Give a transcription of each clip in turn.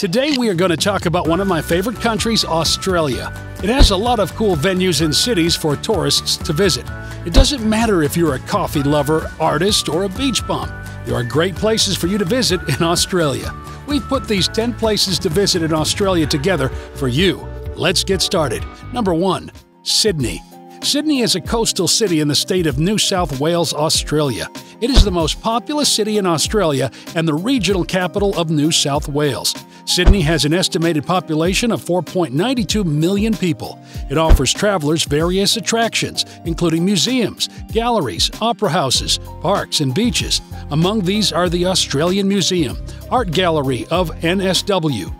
Today we are going to talk about one of my favorite countries, Australia. It has a lot of cool venues and cities for tourists to visit. It doesn't matter if you're a coffee lover, artist, or a beach bum. There are great places for you to visit in Australia. We've put these 10 places to visit in Australia together for you. Let's get started. Number 1. Sydney. Sydney is a coastal city in the state of New South Wales, Australia. It is the most populous city in Australia and the regional capital of New South Wales. Sydney has an estimated population of 4.92 million people. It offers travelers various attractions, including museums, galleries, opera houses, parks, and beaches. Among these are the Australian Museum, Art Gallery of NSW,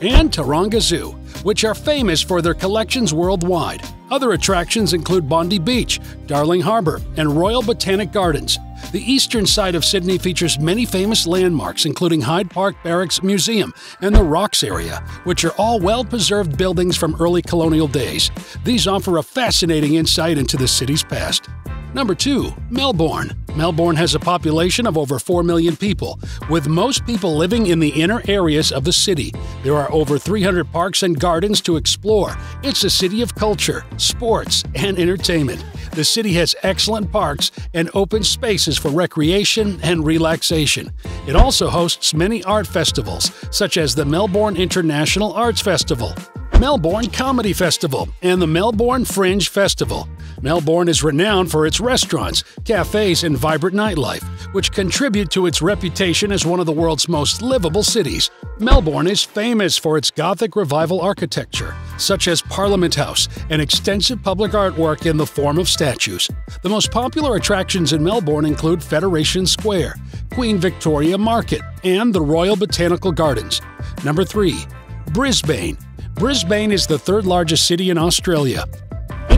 and Taronga Zoo, which are famous for their collections worldwide. Other attractions include Bondi Beach, Darling Harbour, and Royal Botanic Gardens. The eastern side of Sydney features many famous landmarks, including Hyde Park Barracks Museum and the Rocks area, which are all well preserved buildings from early colonial days. These offer a fascinating insight into the city's past. Number 2. Melbourne. Melbourne has a population of over 4 million people, with most people living in the inner areas of the city. There are over 300 parks and gardens to explore. It's a city of culture, sports, and entertainment. The city has excellent parks and open spaces for recreation and relaxation. It also hosts many art festivals, such as the Melbourne International Arts Festival, Melbourne Comedy Festival, and the Melbourne Fringe Festival. Melbourne is renowned for its restaurants, cafes, and vibrant nightlife, which contribute to its reputation as one of the world's most livable cities. Melbourne is famous for its Gothic Revival architecture, such as Parliament House and extensive public artwork in the form of statues. The most popular attractions in Melbourne include Federation Square, Queen Victoria Market, and the Royal Botanical Gardens. Number 3. Brisbane. Brisbane is the third largest city in Australia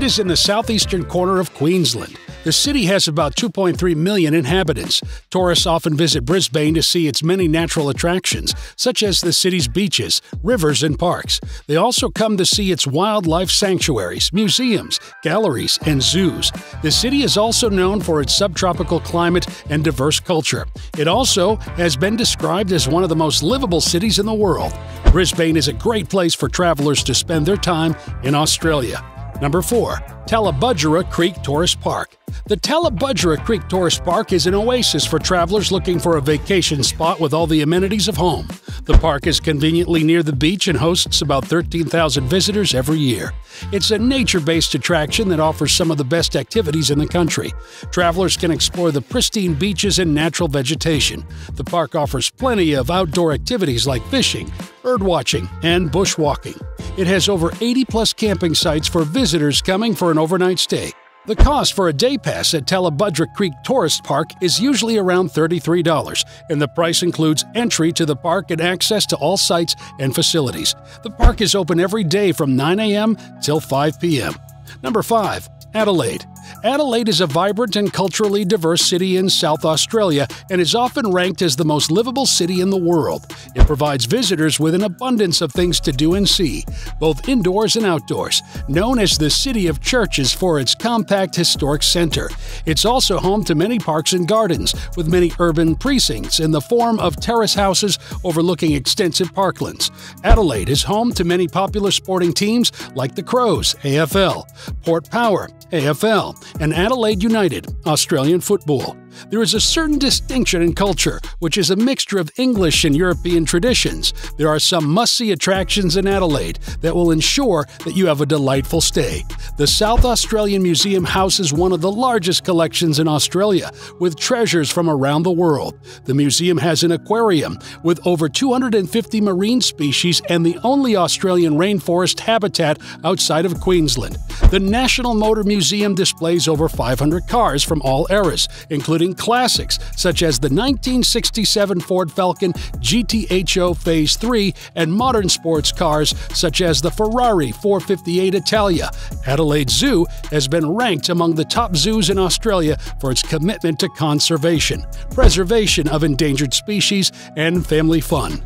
it is in the southeastern corner of Queensland. The city has about 2.3 million inhabitants. Tourists often visit Brisbane to see its many natural attractions, such as the city's beaches, rivers, and parks. They also come to see its wildlife sanctuaries, museums, galleries, and zoos. The city is also known for its subtropical climate and diverse culture. It also has been described as one of the most livable cities in the world. Brisbane is a great place for travelers to spend their time in Australia. Number 4. Tallebudgera Creek Tourist Park. The Tallebudgera Creek Tourist Park is an oasis for travelers looking for a vacation spot with all the amenities of home. The park is conveniently near the beach and hosts about 13,000 visitors every year. It's a nature based attraction that offers some of the best activities in the country. Travelers can explore the pristine beaches and natural vegetation. The park offers plenty of outdoor activities like fishing, birdwatching, and bushwalking. It has over 80 plus camping sites for visitors coming for an overnight stay. The cost for a day pass at Tallebudgera Creek Tourist Park is usually around $33, and the price includes entry to the park and access to all sites and facilities. The park is open every day from 9 a.m. till 5 p.m. Number 5. Adelaide. Adelaide is a vibrant and culturally diverse city in South Australia and is often ranked as the most livable city in the world. It provides visitors with an abundance of things to do and see, both indoors and outdoors. Known as the City of Churches for its compact historic center, it's also home to many parks and gardens, with many urban precincts in the form of terrace houses overlooking extensive parklands. Adelaide is home to many popular sporting teams like the Crows, AFL, Port Power, AFL, and Adelaide United, Australian football. There is a certain distinction in culture, which is a mixture of English and European traditions. There are some must see attractions in Adelaide that will ensure that you have a delightful stay. The South Australian Museum houses one of the largest collections in Australia, with treasures from around the world. The museum has an aquarium with over 250 marine species and the only Australian rainforest habitat outside of Queensland. The National Motor Museum displays over 500 cars from all eras, including including classics such as the 1967 Ford Falcon GTHO Phase 3 and modern sports cars such as the Ferrari 458 Italia. Adelaide Zoo has been ranked among the top zoos in Australia for its commitment to conservation, preservation of endangered species, and family fun.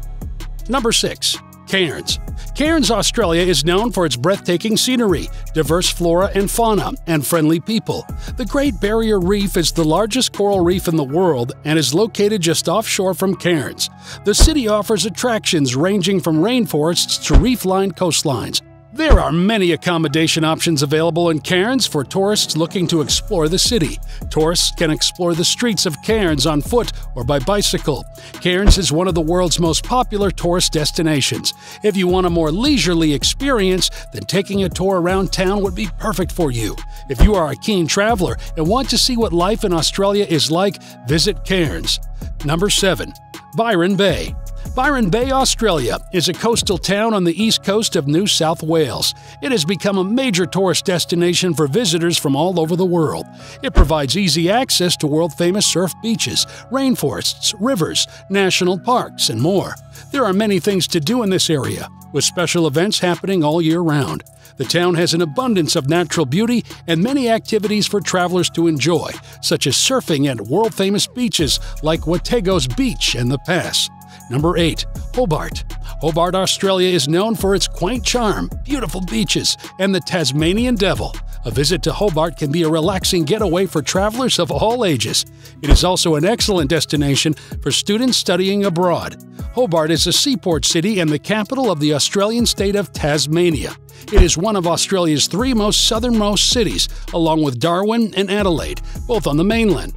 Number 6. Cairns. Cairns, Australia is known for its breathtaking scenery, diverse flora and fauna, and friendly people. The Great Barrier Reef is the largest coral reef in the world and is located just offshore from Cairns. The city offers attractions ranging from rainforests to reef lined coastlines. There are many accommodation options available in Cairns for tourists looking to explore the city. Tourists can explore the streets of Cairns on foot or by bicycle. Cairns is one of the world's most popular tourist destinations. If you want a more leisurely experience, then taking a tour around town would be perfect for you. If you are a keen traveler and want to see what life in Australia is like, visit Cairns. Number 7. Byron Bay Byron Bay, Australia, is a coastal town on the east coast of New South Wales. It has become a major tourist destination for visitors from all over the world. It provides easy access to world famous surf beaches, rainforests, rivers, national parks, and more. There are many things to do in this area, with special events happening all year round. The town has an abundance of natural beauty and many activities for travelers to enjoy, such as surfing at world famous beaches like Watego's Beach and The Pass. Number 8. Hobart. Hobart, Australia is known for its quaint charm, beautiful beaches, and the Tasmanian Devil. A visit to Hobart can be a relaxing getaway for travelers of all ages. It is also an excellent destination for students studying abroad. Hobart is a seaport city and the capital of the Australian state of Tasmania. It is one of Australia's three most southernmost cities, along with Darwin and Adelaide, both on the mainland.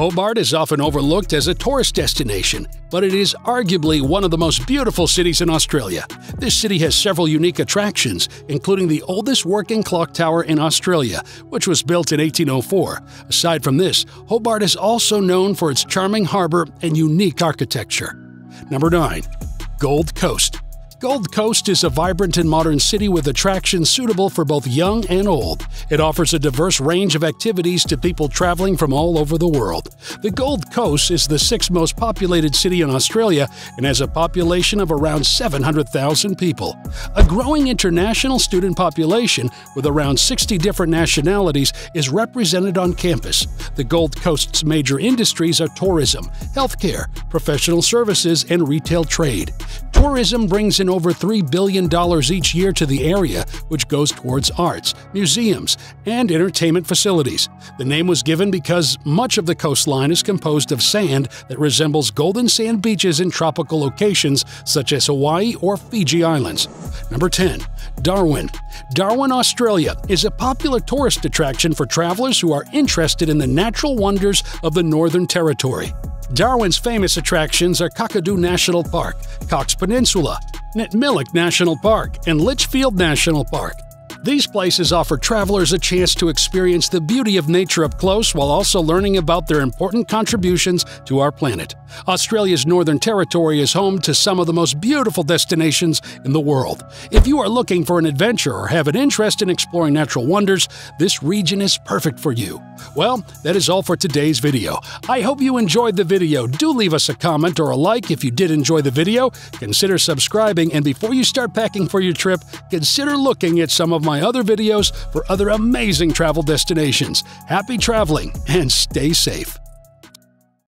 Hobart is often overlooked as a tourist destination, but it is arguably one of the most beautiful cities in Australia. This city has several unique attractions, including the oldest working clock tower in Australia, which was built in 1804. Aside from this, Hobart is also known for its charming harbor and unique architecture. Number 9. Gold Coast Gold Coast is a vibrant and modern city with attractions suitable for both young and old. It offers a diverse range of activities to people traveling from all over the world. The Gold Coast is the sixth most populated city in Australia and has a population of around 700,000 people. A growing international student population with around 60 different nationalities is represented on campus. The Gold Coast's major industries are tourism, healthcare, professional services, and retail trade. Tourism brings in over $3 billion each year to the area, which goes towards arts, museums, and entertainment facilities. The name was given because much of the coastline is composed of sand that resembles golden sand beaches in tropical locations such as Hawaii or Fiji Islands. Number 10. Darwin. Darwin, Australia is a popular tourist attraction for travelers who are interested in the natural wonders of the Northern Territory. Darwin's famous attractions are Kakadu National Park, Cox Peninsula, Nitmiluk National Park, and Litchfield National Park. These places offer travelers a chance to experience the beauty of nature up close while also learning about their important contributions to our planet. Australia's Northern Territory is home to some of the most beautiful destinations in the world. If you are looking for an adventure or have an interest in exploring natural wonders, this region is perfect for you. Well, that is all for today's video. I hope you enjoyed the video. Do leave us a comment or a like if you did enjoy the video. Consider subscribing, and before you start packing for your trip, consider looking at some of my my other videos for other amazing travel destinations. Happy traveling and stay safe.